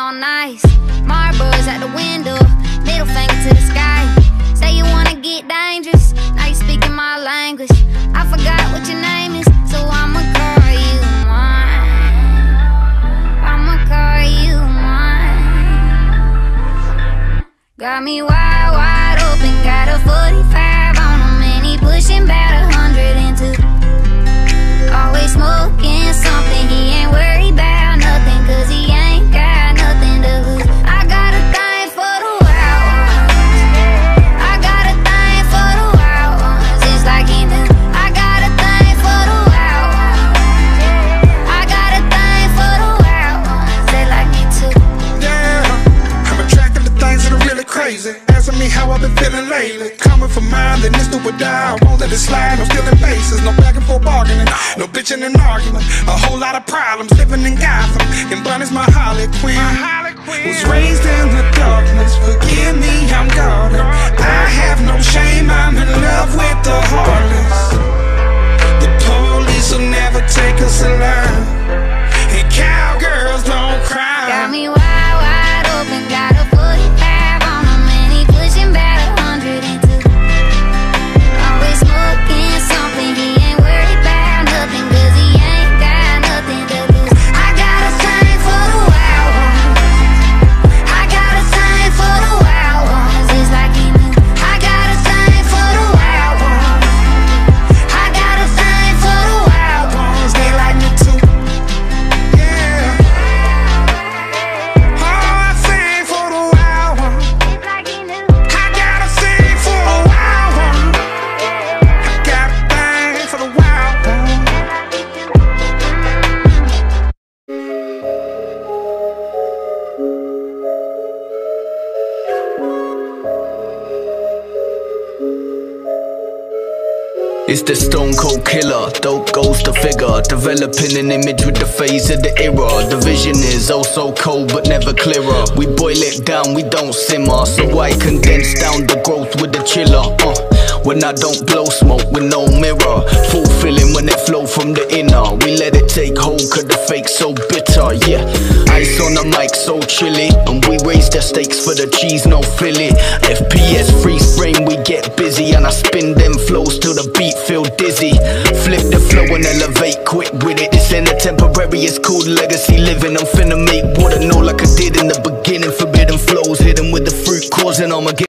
on ice. Marlboros at the window, middle finger to the sky. Say you wanna get dangerous, now you speaking my language. I forgot what your name is, so I'ma call you mine. I'ma call you mine. Got me wide, wide open, got a 45 on a mini, pushing about 102. Crazy. Asking me how I've been feeling lately. Coming for mine, then it's do or die. I won't let it slide. No stealing bases, no back and forth bargaining, no bitching and arguing. A whole lot of problems living in Gotham. And Bunnie's my Harley Quinn. Was raised in the darkness. Forgive me, I'm guarded. I have no shame. I'm in love with It's the stone cold killer, dope goes the figure. Developing an image with the phase of the era. The vision is oh so cold but never clearer. We boil it down, we don't simmer. So I condense down the growth with the chiller. Uh, when I don't blow smoke with no mirror. Fulfilling when it flow from the inner. We let it take hold cause the fake so bitter. Yeah, ice on the mic so chilly. And we raise the stakes for the cheese, no filly. FPS freeze frame, we get busy. And I spin them flows till the beat feel dizzy. Flip the flow and elevate quick with it. This ain't a temporary, it's called legacy living. I'm finna make water know like I did in the beginning. Forbidden flows hidden with the fruit causing Armageddon.